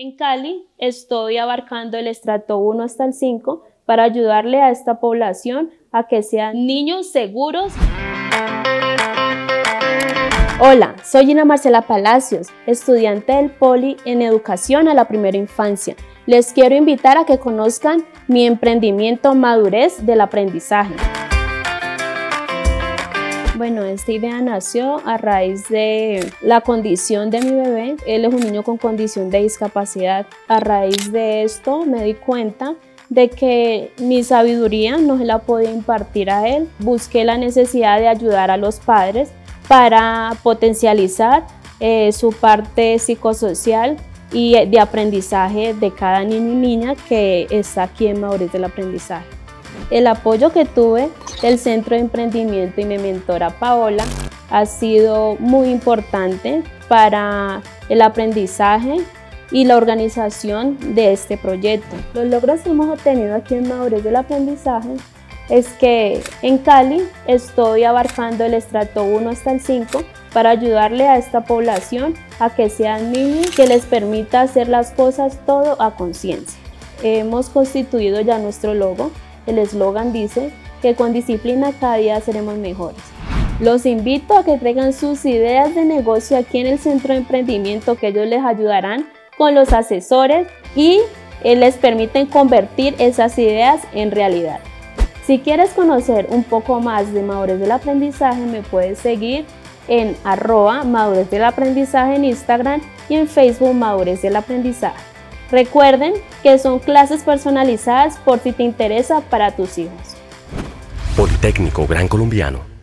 En Cali estoy abarcando el estrato 1 hasta el 5 para ayudarle a esta población a que sean niños seguros. Hola, soy Gina Marcela Palacios, estudiante del Poli en Educación a la Primera Infancia. Les quiero invitar a que conozcan mi emprendimiento Madurez del Aprendizaje. Bueno, esta idea nació a raíz de la condición de mi bebé. Él es un niño con condición de discapacidad. A raíz de esto me di cuenta de que mi sabiduría no se la podía impartir a él. Busqué la necesidad de ayudar a los padres para potencializar eh, su parte psicosocial y de aprendizaje de cada niño y niña que está aquí en Madurez del Aprendizaje. El apoyo que tuve del Centro de Emprendimiento y mi mentora Paola ha sido muy importante para el aprendizaje y la organización de este proyecto. Los logros que hemos obtenido aquí en Madurez del Aprendizaje es que en Cali estoy abarcando el estrato 1 hasta el 5 para ayudarle a esta población a que sean niños que les permita hacer las cosas todo a conciencia. Hemos constituido ya nuestro logo el eslogan dice que con disciplina cada día seremos mejores. Los invito a que traigan sus ideas de negocio aquí en el centro de emprendimiento que ellos les ayudarán con los asesores y eh, les permiten convertir esas ideas en realidad. Si quieres conocer un poco más de Madurez del Aprendizaje, me puedes seguir en arroba Madurez del Aprendizaje en Instagram y en Facebook Madurez del Aprendizaje. Recuerden que son clases personalizadas por si te interesa para tus hijos. Politécnico Gran Colombiano